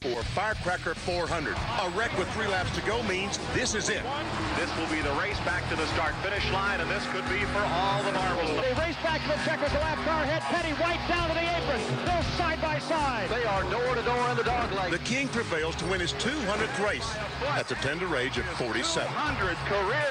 for Firecracker 400. A wreck with three laps to go means this is it. This will be the race back to the start-finish line, and this could be for all the marbles. They race back to the checkers. The lap car head. Petty White down to the apron. They're side by side. They are door to door in the dog leg. The King prevails to win his 200th race at the tender age of 47. 100 career